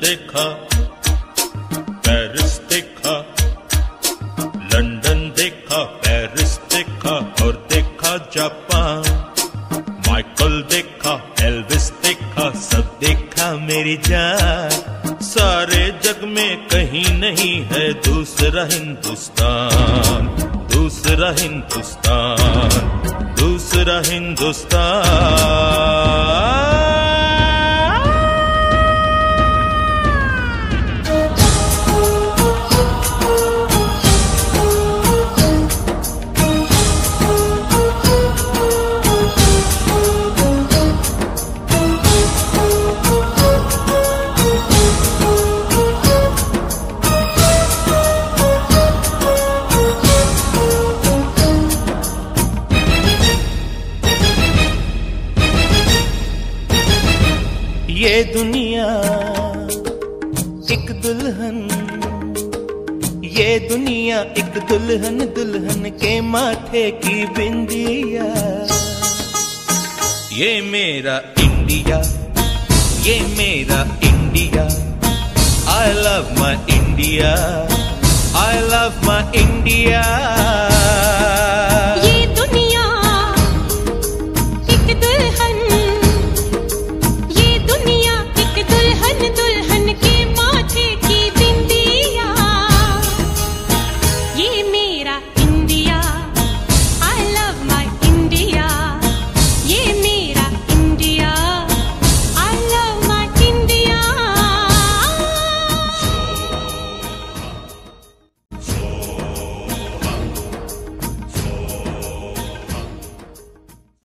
देखा पेरिस देखा लंदन देखा पेरिस देखा और देखा जापान। माइकल देखा एल्विस देखा, सब देखा मेरी जान। सारे जग में कहीं नहीं है दूसरा हिंदुस्तान दूसरा हिंदुस्तान दूसरा हिंदुस्तान। ये दुनिया एक दुल्हन, ये दुनिया एक दुल्हन दुल्हन के माथे की बिंदिया। ये मेरा इंडिया, ये मेरा India. I love my India I love my India